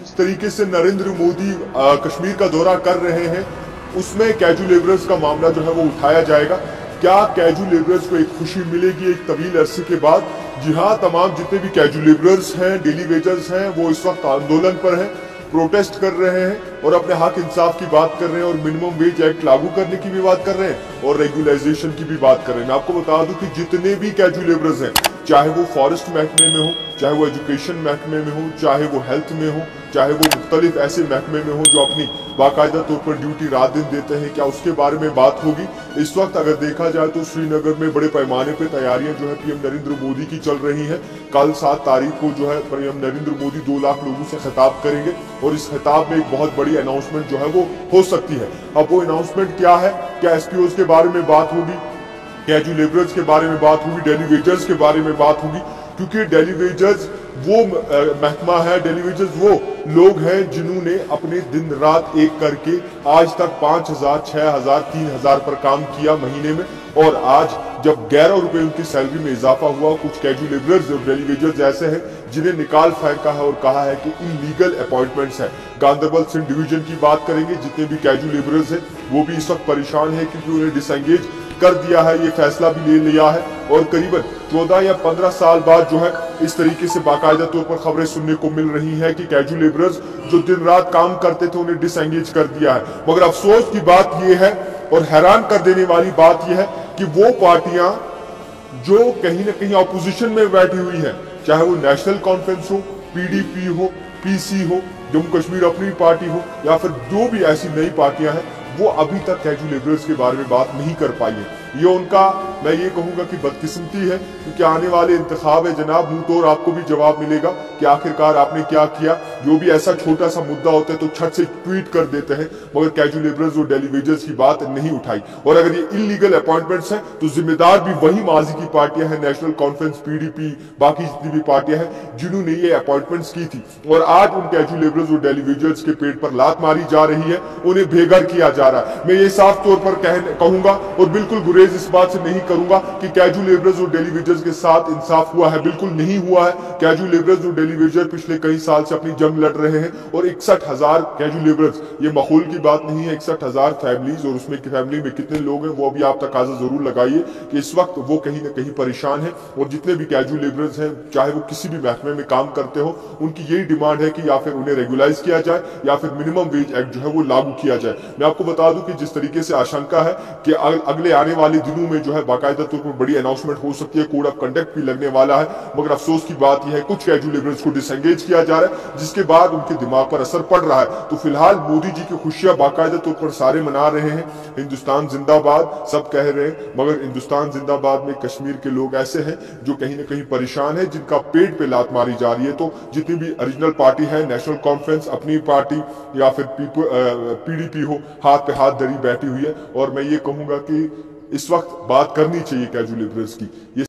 जिस तरीके से नरेंद्र मोदी कश्मीर का दौरा कर रहे हैं, उसमें कैजू लेबरर्स का मामला जो है वो उठाया जाएगा। क्या कैजू लेबरर्स को एक खुशी मिलेगी एक तवील अरसे के बाद? जी हाँ तमाम जितने भी कैजू लेबरर्स हैं डेली वेजर्स हैं, वो इस वक्त आंदोलन पर हैं प्रोटेस्ट कर रहे हैं और अपने हक इंसाफ की बात कर रहे हैं और मिनिमम वेज एक्ट लागू करने की भी बात कर रहे हैं और रेगुलाइजेशन की भी बात कर रहे हैं। मैं आपको बता दूँ कि जितने भी कैजू लेबरर्स हैं चाहे वो फॉरेस्ट महकमे में हो, चाहे वो एजुकेशन महकमे में हो, चाहे वो हेल्थ में हो, चाहे वो मुख्तलिफ़ ऐसे महकमे में हो जो अपनी बाकायदा तौर पर ड्यूटी रात दिन देते हैं, क्या उसके बारे में बात होगी? इस वक्त अगर देखा जाए तो श्रीनगर में बड़े पैमाने पर तैयारियाँ जो है पीएम नरेंद्र मोदी की चल रही हैं। कल सात तारीख को जो है पीएम नरेंद्र मोदी दो लाख लोगों से खिताब करेंगे और इस खिताब में एक बहुत बड़ी अनाउंसमेंट जो है वो हो सकती है। अब वो अनाउंसमेंट क्या है? क्या एसपीओ के बारे में बात होगी? कैजू लेबरर्स के बारे में बात होगी डेली वेजर्स के बारे में बात होगी, क्योंकि डेली वेजर्स वो महकमा है डेली वेजर्स वो लोग हैं जिन्होंने अपने दिन रात एक करके आज तक पाँच हज़ार, छह हज़ार, तीन हज़ार पर काम किया महीने में। और आज जब ग्यारह रुपए उनकी सैलरी में इजाफा हुआ, कुछ कैजू लेबरर्स और डेली वेजर्स ऐसे हैं जिन्हें निकाल फेंका है और कहा है कि इलीगल अपॉइंटमेंट्स है। गांधरबल सिंह डिवीज़न की बात करेंगे, जितने भी कैजू लेबरर्स हैं, वो भी इस वक्त परेशान है, क्योंकि उन्हें डिसंगेज कर दिया है, ये फैसला भी ले लिया है। और करीबन 14 या 15 साल बाद जो है, इस तरीके से बाकायदा तौर पर खबरें सुनने को मिल रही हैं कि कैजू लेबरर्स जो दिन रात काम करते थे, उन्हें डिसंगेज कर दिया है। मगर अफसोस की बात यह है और हैरान कर देने वाली बात यह है कि वो पार्टियाँ जो कहीं ना कहीं अपोजिशन में बैठी हुई है, चाहे वो नेशनल कॉन्फ्रेंस हो पीडीपी हो पीसी हो, जम्मू कश्मीर अपनी पार्टी हो, या फिर जो भी ऐसी नई पार्टियाँ हैं वो अभी तक कैजू लेबरर्स के बारे में बात नहीं कर पाई है। ये उनका, मैं ये कहूँगा कि बदकिस्मती है, क्योंकि आने वाले इंतखाब है जनाब, मुँह तोड़ आपको भी जवाब मिलेगा कि आखिरकार आपने क्या किया। जो भी ऐसा छोटा सा मुद्दा होता है तो छठ से ट्वीट कर देते हैं, मगर कैजुअल लेबरर्स और डेलीवेजर्स की बात नहीं उठाई। और अगर ये इलीगल अपॉइंटमेंट्स हैं तो जिम्मेदार भी वही माजी की पार्टियाँ हैं नेशनल कॉन्फ्रेंस पीडीपी बाकी जितनी भी पार्टियाँ हैं, जिन्होंने ये अपॉइंटमेंट्स की थी। और आज उन कैजू लेबरर्स और डेलीवेजर्स के पेट पर लात मारी जा रही है, उन्हें बेघर किया जा रहा है। मैं ये साफ़ तौर पर कहूँगा और बिल्कुल गुरेज इस बात से नहीं करूँगा कि कैजू लेबरर्स और डेली वेजर्स के साथ इंसाफ हुआ है। बिल्कुल नहीं हुआ है। कैजू लेबरर्स और डेली वेजर पिछले कई साल से अपनी जंग लड़ रहे हैं और इकसठ हज़ार कैजू लेबरर्स ये माहौल की बात नहीं है। इकसठ हज़ार फैमिलीज़ और उसमें फैमिली में कितने लोग हैं, वो भी आप तकाजा ज़रूर लगाइए कि इस वक्त वो कहीं ना कहीं परेशान है और जितने भी कैजू लेबरर्स हैं, चाहे वो किसी भी महकमे में काम करते हो, उनकी यही डिमांड है कि या फिर उन्हें रेगुलाइज किया जाए या फिर मिनिमम वेज एक्ट जो है वो लागू किया जाए। मैं आपको बता दूँ कि जिस तरीके से आशंका है कि अगले आने वाले दिनों में जो है बाकायदा तौर पर बड़ी अनाउंसमेंट हो सकती है। कोड ऑफ़ कंडक्ट भी लगने वाला है। मगर अफसोस की बात यह है, कुछ कैजुअल लेबरर्स को डिसंगेज किया जा रहा है, जिसके बाद उनके दिमाग पर असर पड़ रहा है। तो फ़िलहाल मोदी जी की खुशियाँ बाकायदा तौर पर सारे मना रहे हैं। हिंदुस्तान जिंदाबाद, सब कह रहे हैं। मगर हिंदुस्तान जिंदाबाद में कश्मीर के लोग ऐसे हैं, जो कहीं ना कहीं परेशान है, जिनका पेट पे लात मारी जा रही है। तो जितनी भी ओरिजिनल पार्टी है नेशनल कॉन्फ्रेंस अपनी पार्टी या फिर पीडीपी हो, हाथ पे हाथ धरी बैठी हुई है। और मैं ये कहूँगा कि इस वक्त बात करनी चाहिए कैजुअल लिबरल्स की। ये